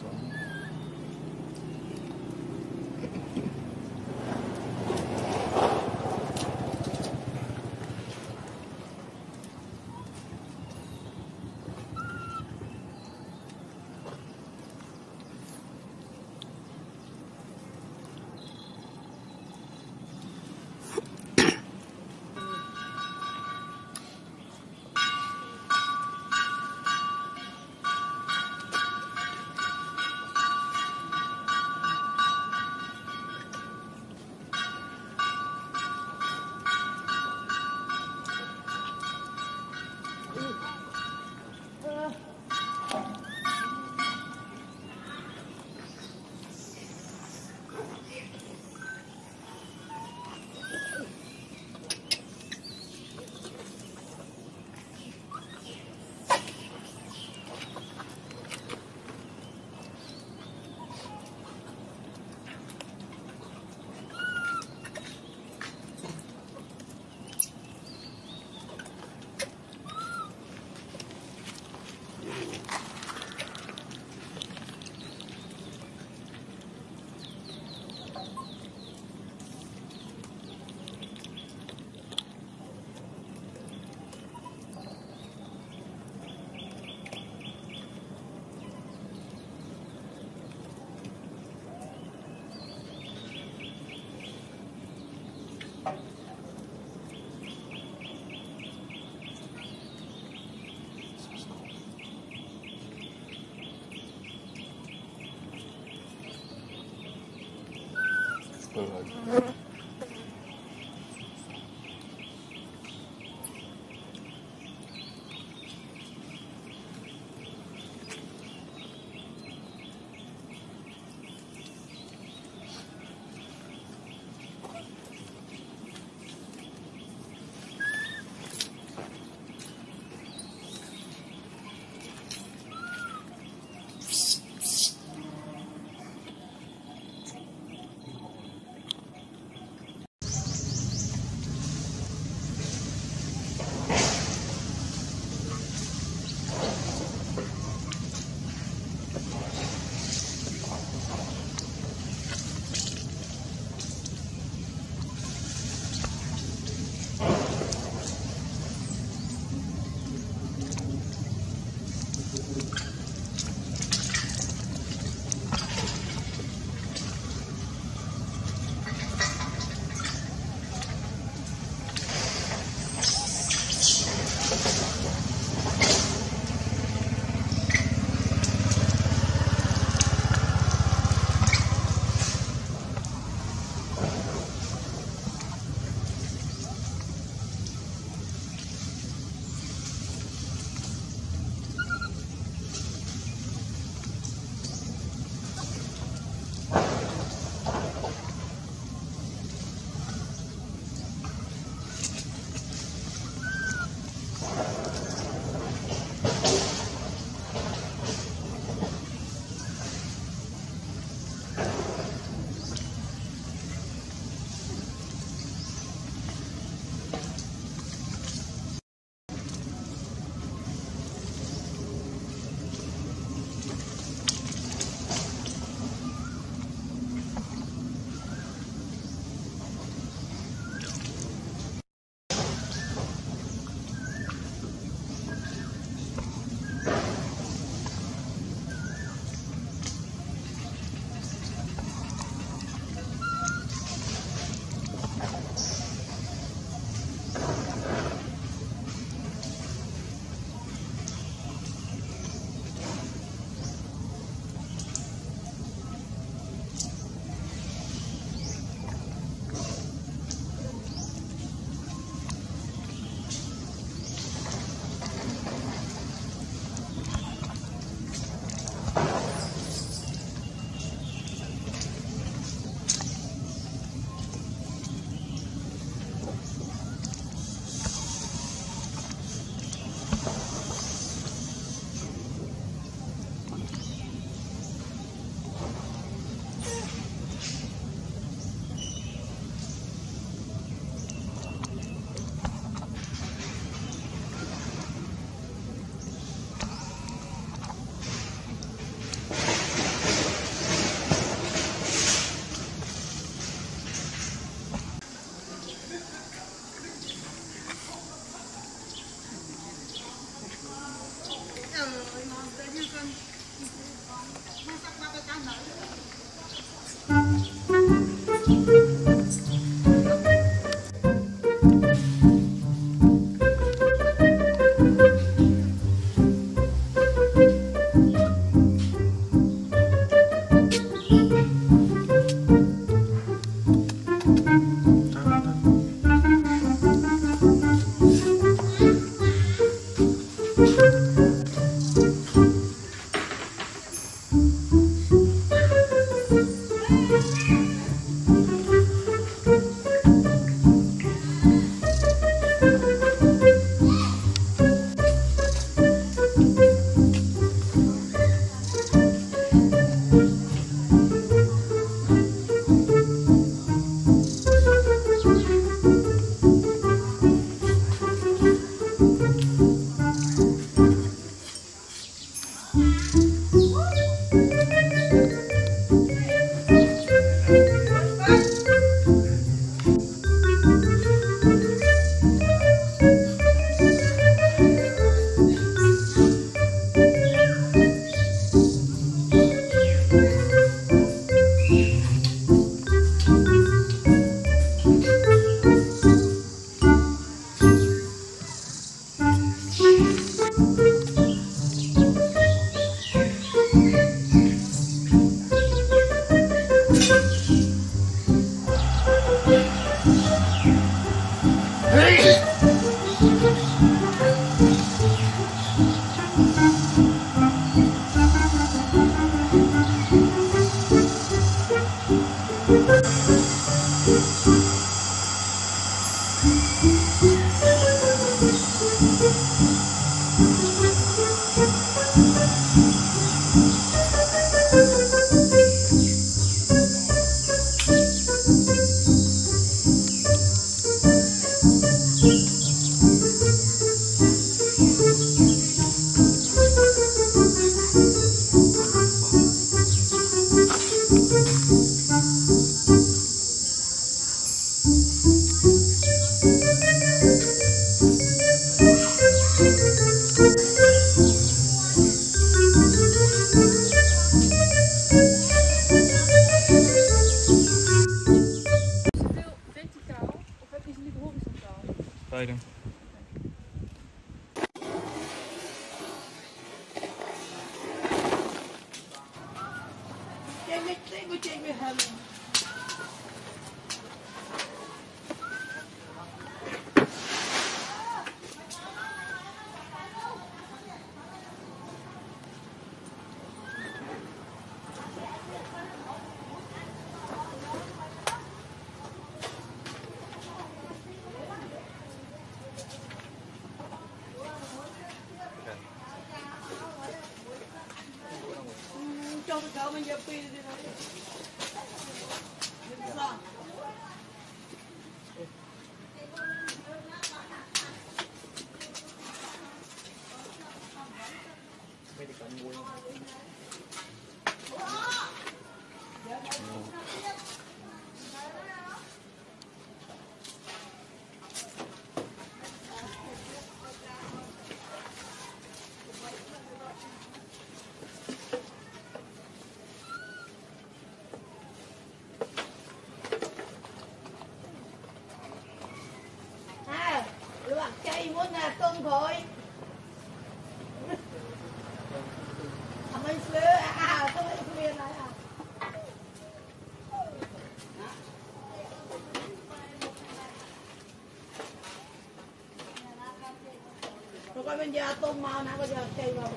So. Mm-hmm. Música Later. 也不一定啊。bây giờ tung màu nãy bây giờ cây vào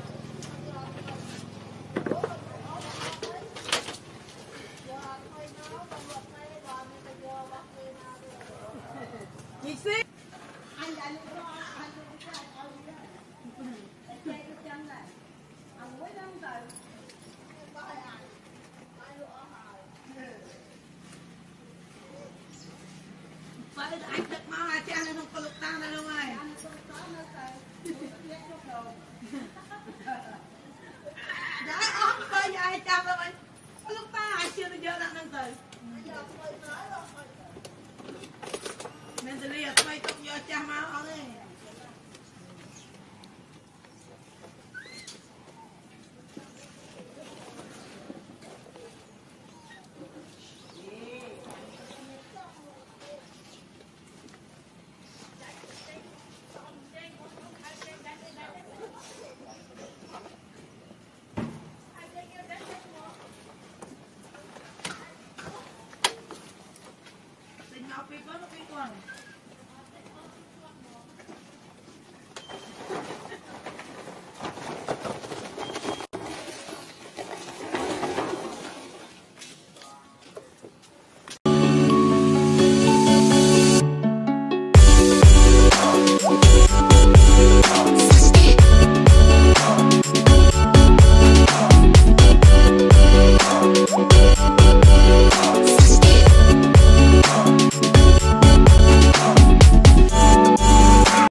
chị xí Hãy subscribe cho kênh Ghiền Mì Gõ Để không bỏ lỡ những video hấp dẫn 把它给断了。